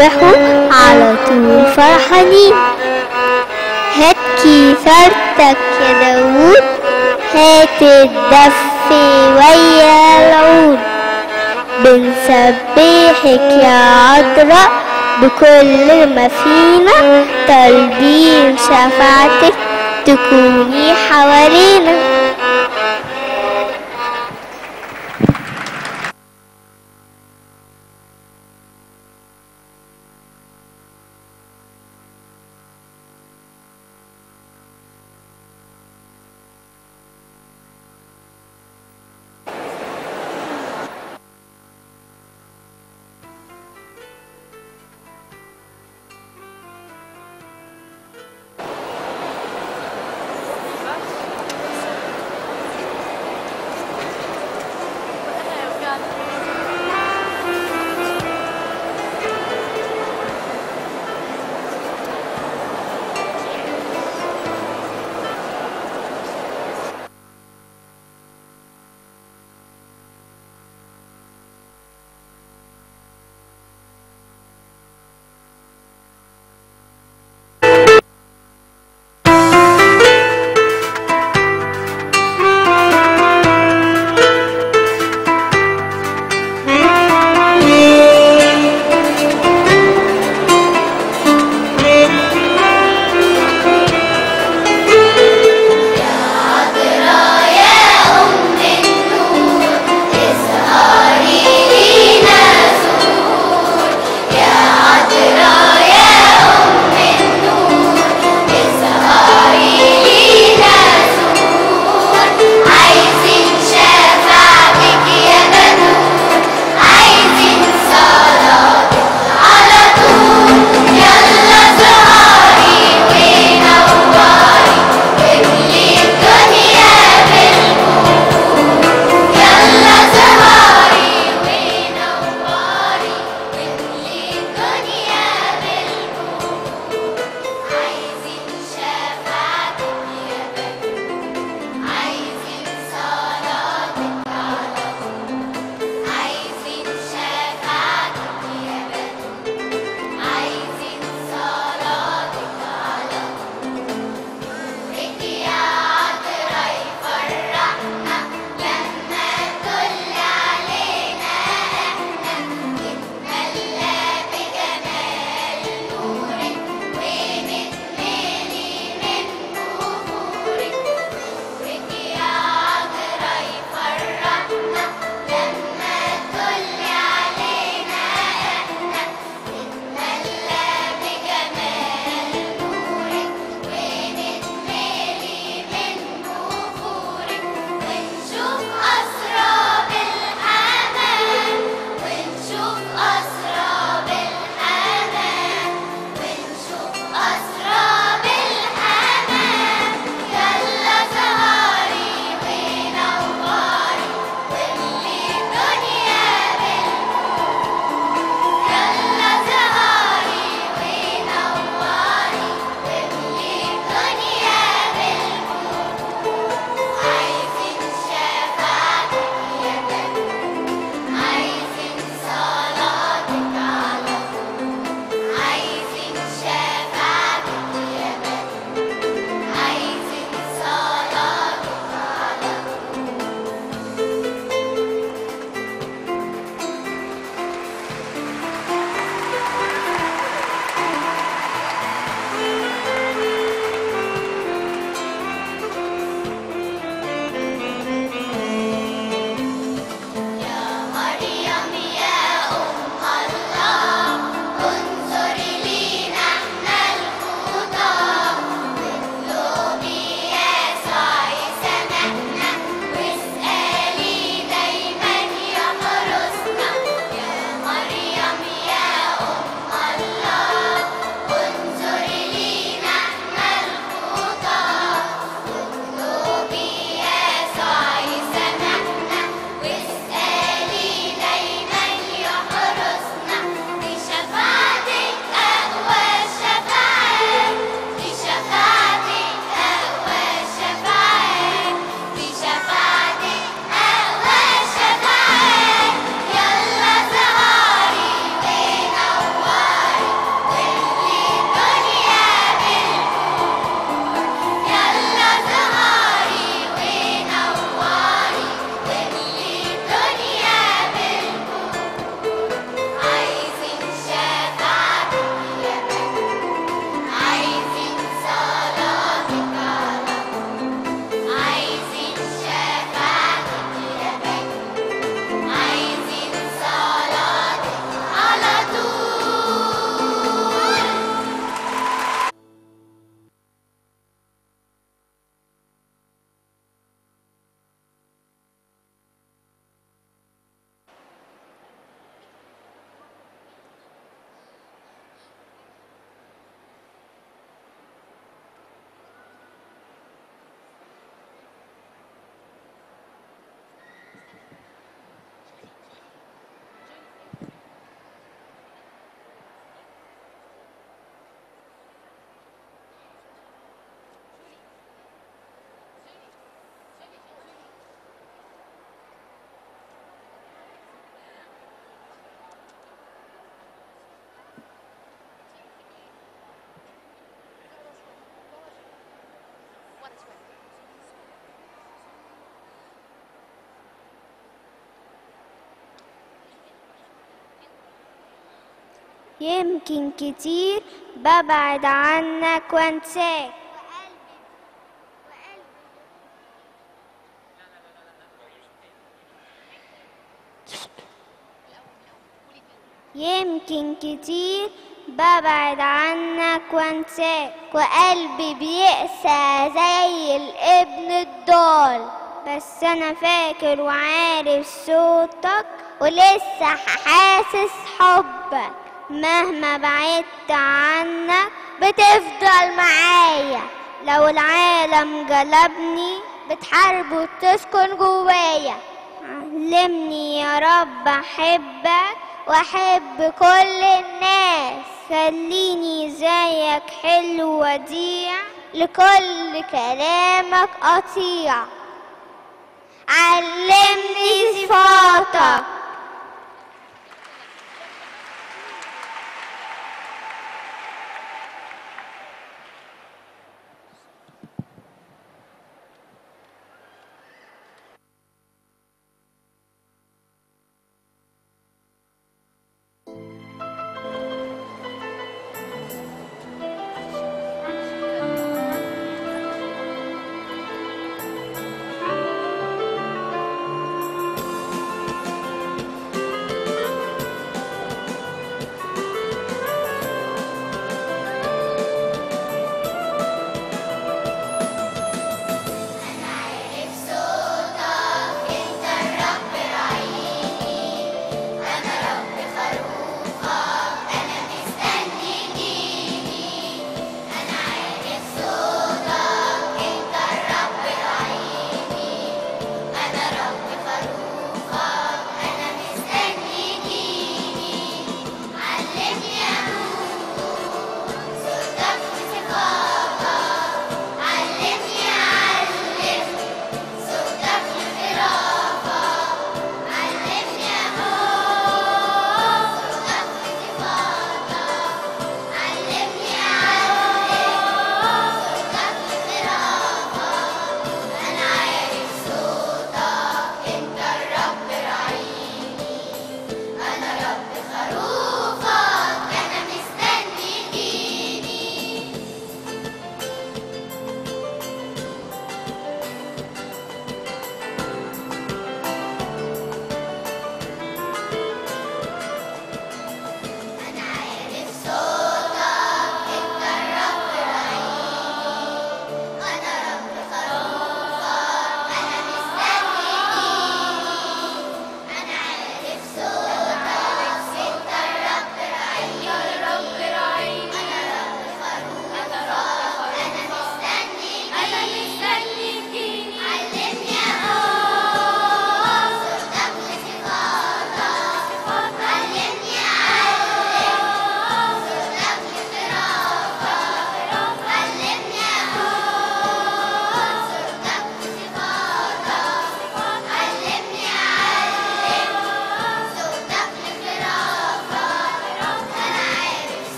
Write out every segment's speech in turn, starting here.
بيسبحوا على طول فرحانين. هات كيسارتك يا داوود هات الدف ويا العود بنسبحك يا عذراء بكل ما فينا طالبين شفاعتك تكوني حوالينا. يمكن كتير. ببعد عنك وانساك يمكن كتير. ببعد عنك وانساك وقلبي بيقسى زي الابن الضال. بس أنا فاكر وعارف صوتك ولسه حاسس حبك. مهما بعدت عنك بتفضل معايا. لو العالم جلبني بتحارب وتسكن جوايا. علمني يا رب أحبك وأحب كل الناس. خليني زيك حلو وديع لكل كلامك قطيع علمني صفاتك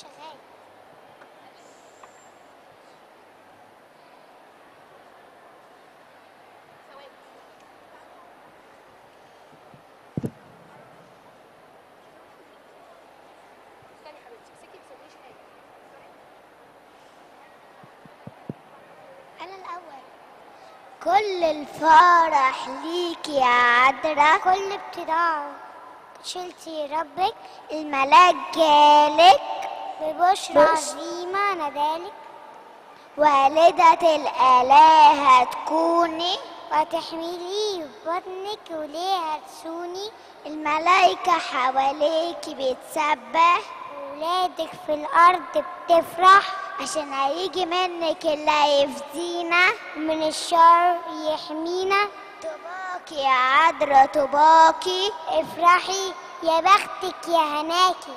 شغال الأول كل الفرح ليك يا عذرا كل ابتداع شلتي ربك الملاك جالك. ببشرى عظيمة ندالك والدة الآلهة تكوني وتحملي بطنك وليه تسوني الملايكة حواليك بتسبح ولادك في الأرض بتفرح. عشان هيجي منك اللي يفدينا من الشر يحمينا. طباكي يا عذرا طباكي افرحي يا بختك يا هناكي.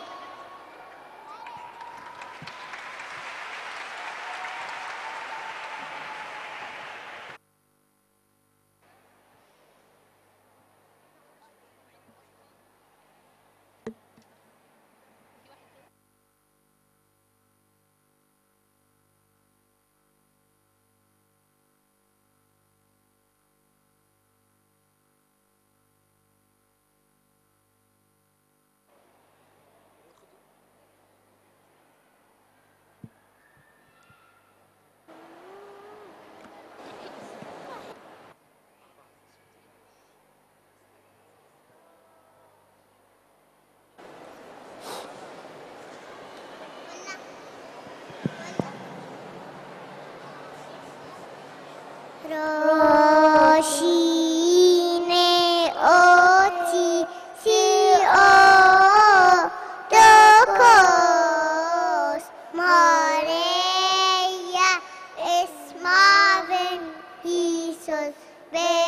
Pero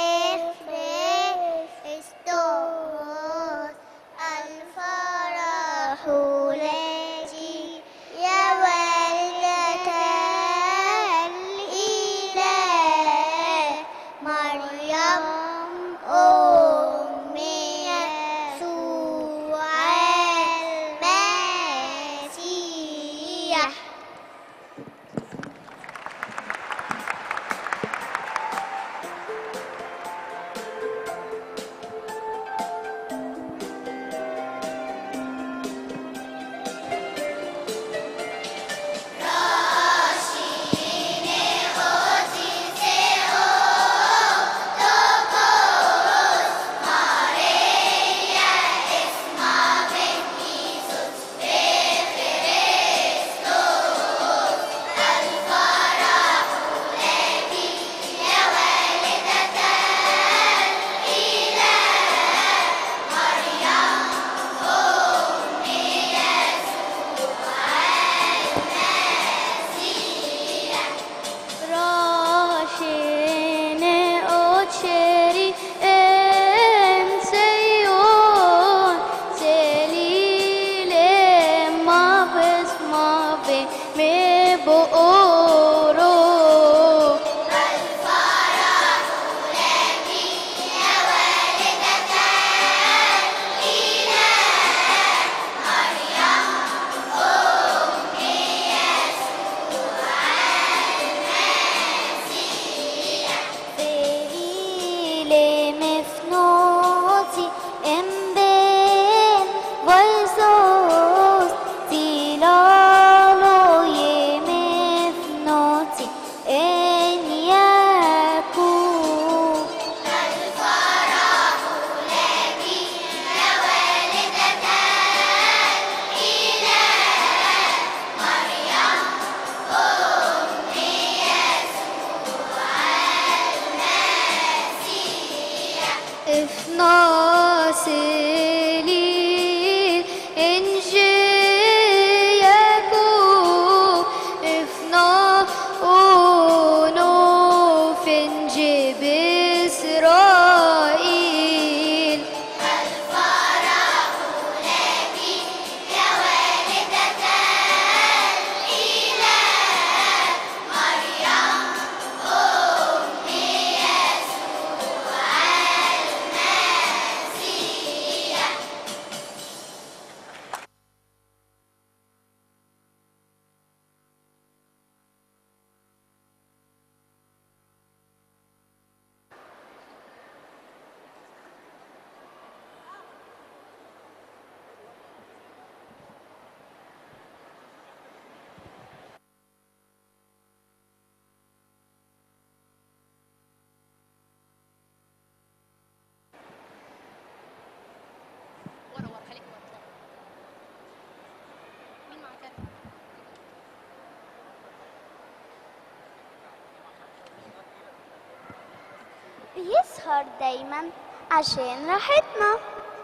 بيسهر دايما عشان راحتنا.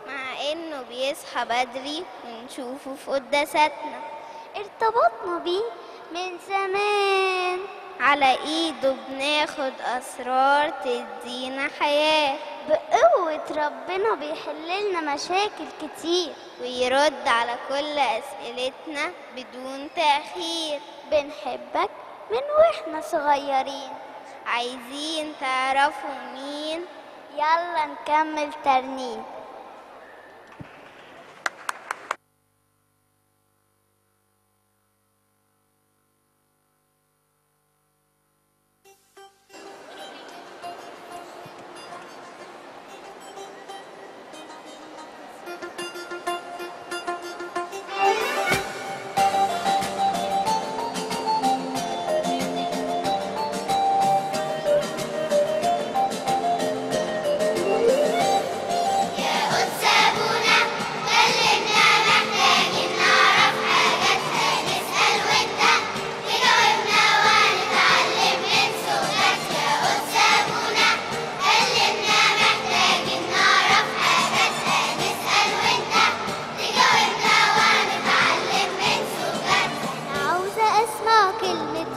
مع إنه بيصحى بدري ونشوفه في قداساتنا. ارتبطنا بيه من زمان. على إيده بناخد أسرار تدينا حياة. بقوة ربنا بيحللنا مشاكل كتير. ويرد على كل أسئلتنا بدون تأخير. بنحبك من وإحنا صغيرين. عايزين تعرفوا مين؟ يلا نكمل ترنيم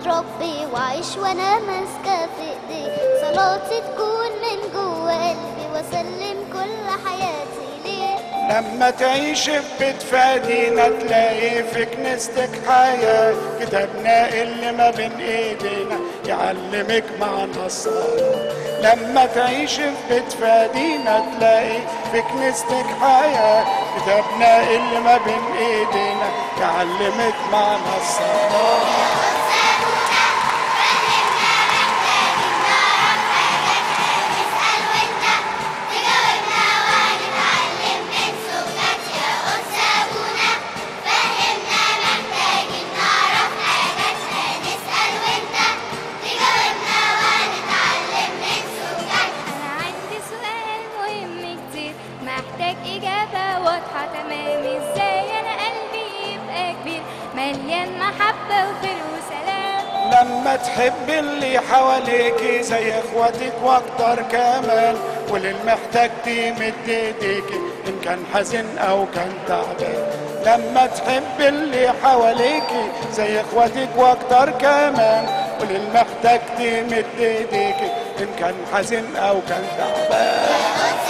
ربي وأعيش وأنا ماسكة في إيدي صلاتي تكون من جوه قلبي وأسلم كل حياتي ليه. لما تعيش في بيت فادينا تلاقي في كنيستك حياة. كتابنا اللي ما بين إيدينا يعلمك معنى الصلاة. لما تعيش في بيت فادينا تلاقي في كنيستك حياة. كتابنا اللي ما بين إيدينا يعلمك معنى الصلاة. مليان محبة وخير وسلام. لما تحب اللي حواليك زي اخواتك وأكتر كمان وللمحتاج تمد ايديك ان كان حزين أو كان تعبان. لما تحب اللي حواليك زي اخواتك وأكتر كمان وللمحتاج تمد ايديك ان كان حزين أو كان تعبان.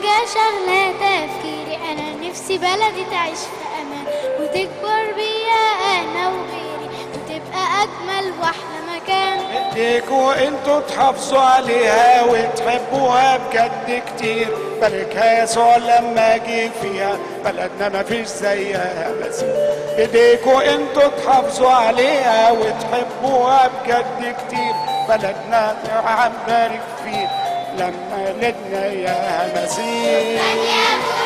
حاجة شغلة تفكيري. أنا نفسي بلدي تعيش في أمان. وتكبر بيا أنا وغيري. وتبقى أجمل وأحلى مكان. ايديكوا أنتوا تحافظوا عليها وتحبوها بجد كتير. باركها يسوع لما جه فيها. بلدنا ما فيش زيها بس. ايديكوا أنتوا تحافظوا عليها وتحبوها بجد كتير. بلدنا عم بارك فيه لما لدنا يا مسيح.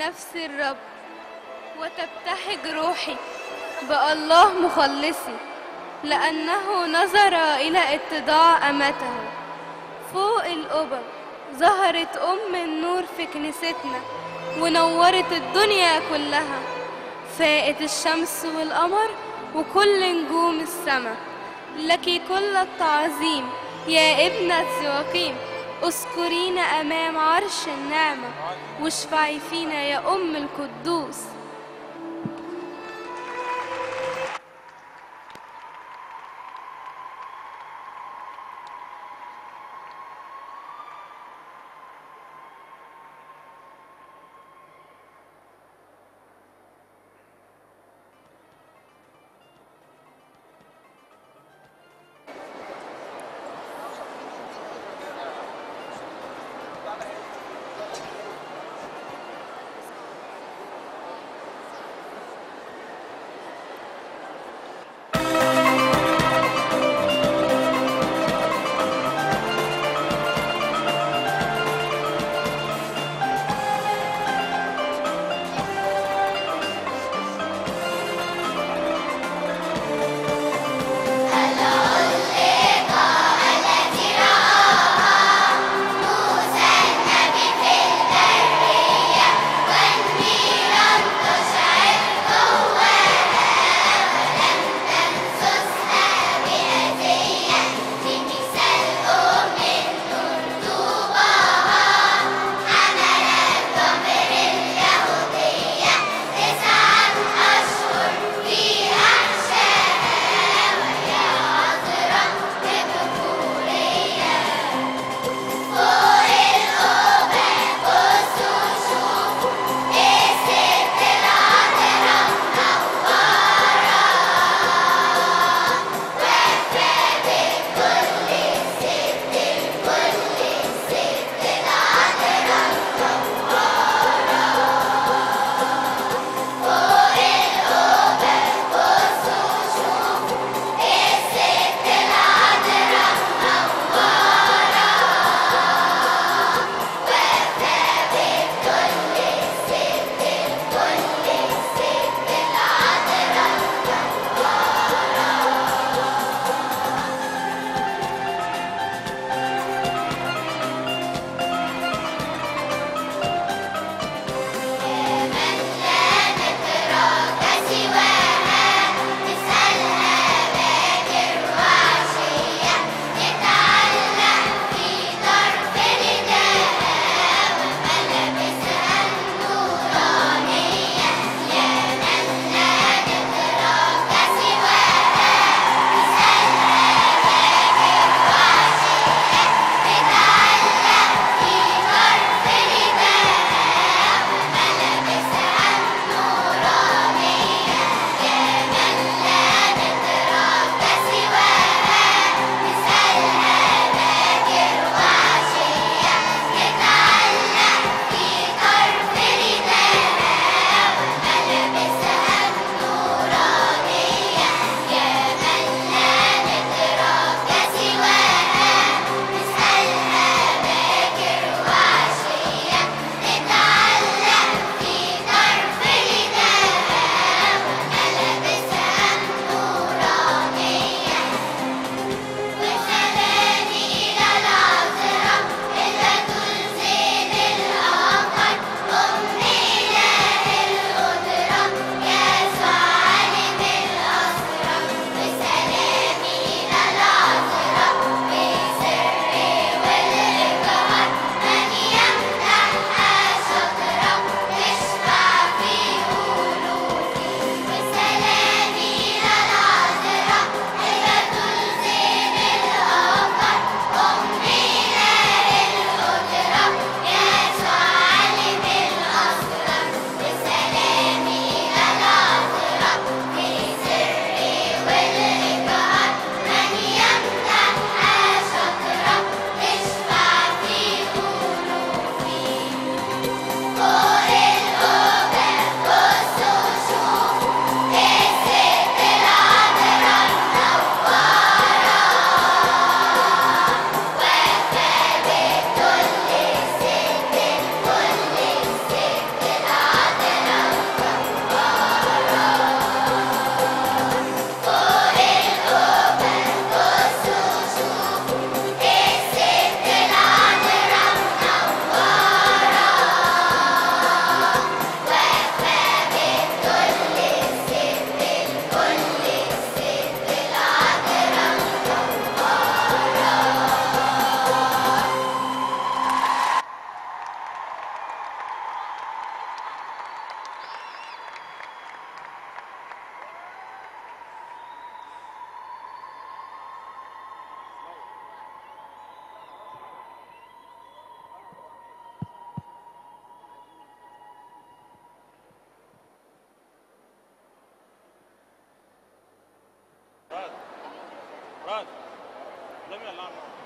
نفس الرب وتبتهج روحي. بالله مخلصي لأنه نظر إلى اتضاع أمته. فوق الأبد ظهرت أم النور في كنيستنا ونورت الدنيا كلها. فاقت الشمس والقمر وكل نجوم السما لك كل التعظيم يا ابنة يقيم اذكرينا أمام عرش النعمة واشفعي فينا يا أم القدوس. Brad. Brad. Let me alarm.